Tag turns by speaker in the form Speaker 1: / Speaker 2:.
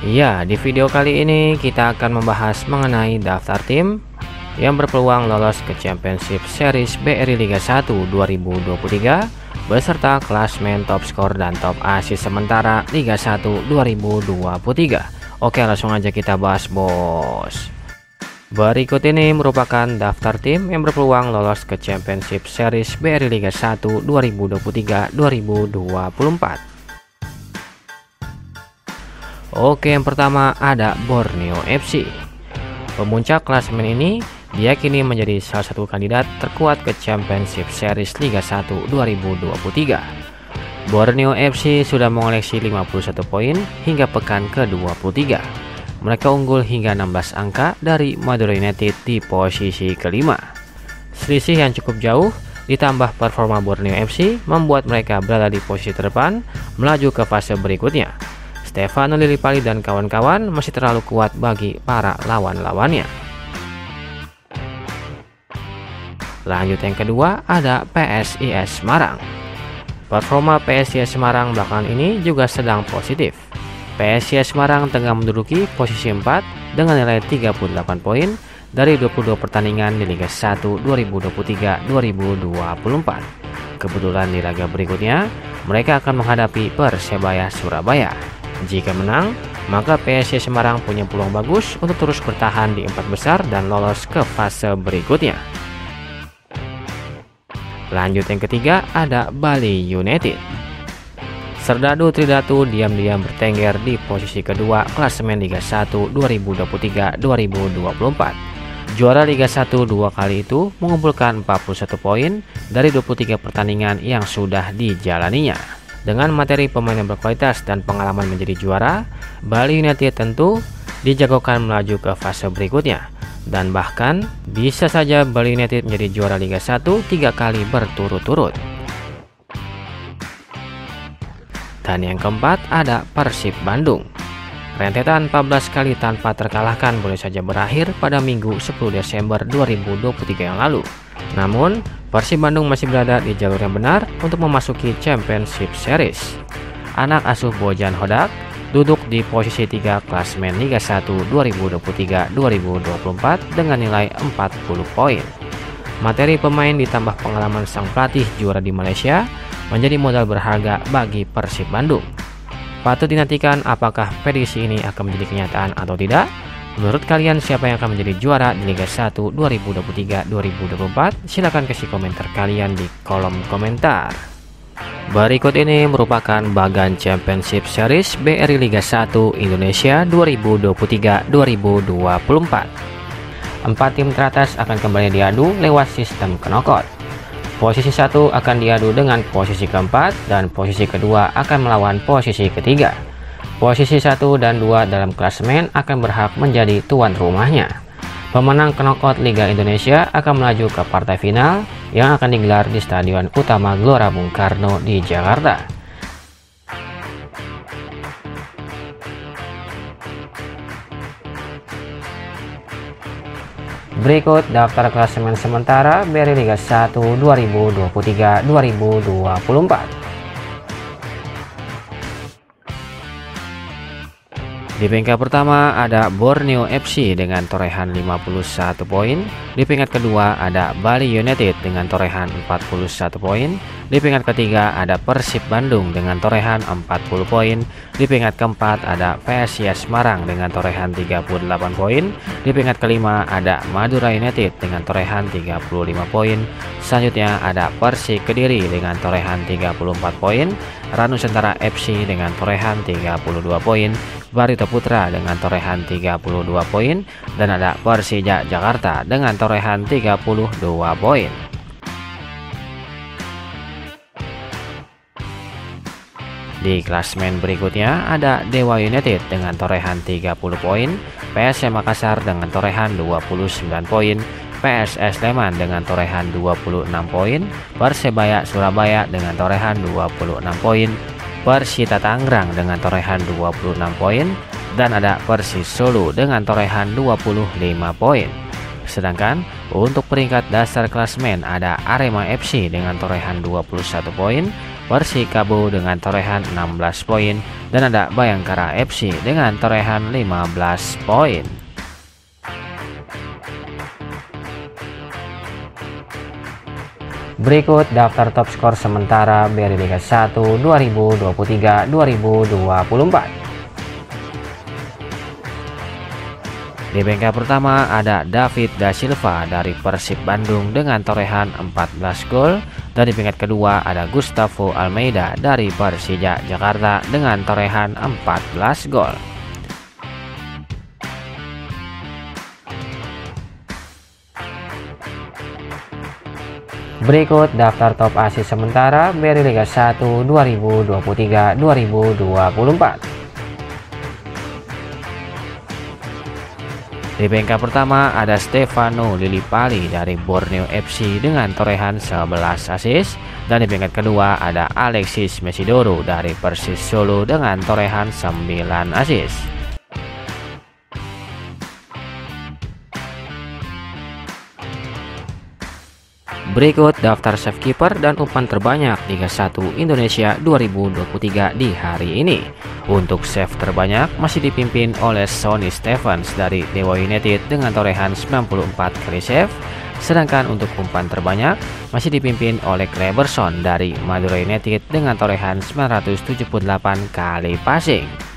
Speaker 1: Iya, di video kali ini kita akan membahas mengenai daftar tim yang berpeluang lolos ke Championship Series BRI Liga 1 2023 beserta klasmen top skor dan top asis sementara Liga 1 2023. Oke, langsung aja kita bahas, Bos. Berikut ini merupakan daftar tim yang berpeluang lolos ke Championship Series BRI Liga 1 2023-2024. Oke, yang pertama ada Borneo FC. Pemuncak klasemen ini diyakini menjadi salah satu kandidat terkuat ke Championship Series Liga 1 2023. Borneo FC sudah mengoleksi 51 poin hingga pekan ke-23. Mereka unggul hingga 16 angka dari Madura United di posisi kelima. Selisih yang cukup jauh ditambah performa Borneo FC membuat mereka berada di posisi terdepan melaju ke fase berikutnya Stefano Lillipali dan kawan-kawan masih terlalu kuat bagi para lawan-lawannya. Lanjut yang kedua ada PSIS Semarang. Performa PSIS Semarang belakangan ini juga sedang positif. PSIS Semarang tengah menduduki posisi 4 dengan nilai 38 poin dari 22 pertandingan di Liga 1 2023-2024. Kebetulan di laga berikutnya, mereka akan menghadapi Persebaya Surabaya. Jika menang, maka PSC Semarang punya peluang bagus untuk terus bertahan di empat besar dan lolos ke fase berikutnya. Lanjut yang ketiga ada Bali United. Serdadu Tridatu diam-diam bertengger di posisi kedua klasemen Liga 1 2023-2024. Juara Liga 1 dua kali itu mengumpulkan 41 poin dari 23 pertandingan yang sudah dijalaninya. Dengan materi pemain yang berkualitas dan pengalaman menjadi juara, Bali United tentu dijagokan melaju ke fase berikutnya. Dan bahkan bisa saja Bali United menjadi juara Liga 1 tiga kali berturut-turut. Dan yang keempat ada Persib Bandung. Rentetan 14 kali tanpa terkalahkan boleh saja berakhir pada Minggu 10 Desember 2023 yang lalu. Namun, Persib Bandung masih berada di jalur yang benar untuk memasuki Championship Series. Anak asuh Bojan Hodak duduk di posisi 3 klasmen Liga 1 2023-2024 dengan nilai 40 poin. Materi pemain ditambah pengalaman sang pelatih juara di Malaysia menjadi modal berharga bagi Persib Bandung. Patut dinantikan apakah prediksi ini akan menjadi kenyataan atau tidak. Menurut kalian siapa yang akan menjadi juara di Liga 1 2023-2024? Silahkan kasih komentar kalian di kolom komentar. Berikut ini merupakan bagan Championship Series BRI Liga 1 Indonesia 2023-2024. Empat tim teratas akan kembali diadu lewat sistem knockout. Posisi satu akan diadu dengan posisi keempat dan posisi kedua akan melawan posisi ketiga. Posisi 1 dan 2 dalam klasemen akan berhak menjadi tuan rumahnya. Pemenang knockout Liga Indonesia akan melaju ke partai final yang akan digelar di Stadion Utama Gelora Bung Karno di Jakarta. Berikut daftar klasemen sementara BRI Liga 1 2023-2024. Di peringkat pertama ada Borneo FC dengan torehan 51 poin. Di peringkat kedua ada Bali United dengan torehan 41 poin. Di peringkat ketiga ada Persib Bandung dengan torehan 40 poin. Di peringkat keempat ada PSIS Semarang dengan torehan 38 poin. Di peringkat kelima ada Madura United dengan torehan 35 poin. Selanjutnya ada Persik Kediri dengan torehan 34 poin. Ranu Sentara FC dengan torehan 32 poin. Barito Putra dengan torehan 32 poin dan ada Persija Jakarta dengan torehan 32 poin. Di klasmen berikutnya ada Dewa United dengan torehan 30 poin, PSM Makassar dengan torehan 29 poin, PSS Sleman dengan torehan 26 poin, Persebaya Surabaya dengan torehan 26 poin, Persita Tangerang dengan torehan 26 poin. Dan ada Persis Solo dengan torehan 25 poin. Sedangkan untuk peringkat dasar klasmen ada Arema FC dengan torehan 21 poin, Persikabo dengan torehan 16 poin dan ada Bayangkara FC dengan torehan 15 poin. Berikut daftar top skor sementara BRI Liga 1 2023-2024. Di bengkel pertama ada David Da Silva dari Persib Bandung dengan torehan 14 gol dan di peringkat kedua ada Gustavo Almeida dari Persija Jakarta dengan torehan 14 gol. Berikut daftar top asis sementara Beri Liga 1 2023-2024. Di bengkel pertama ada Stefano Lillipali dari Borneo FC dengan torehan 11 asis dan di bengkel kedua ada Alexis Mesidoro dari Persis Solo dengan torehan 9 asis. Berikut daftar save keeper dan umpan terbanyak Liga 1 Indonesia 2023 di hari ini. Untuk save terbanyak masih dipimpin oleh Sonny Stephens dari Dewa United dengan torehan 94 kali save. Sedangkan untuk umpan terbanyak masih dipimpin oleh Cleberson dari Madura United dengan torehan 978 kali passing.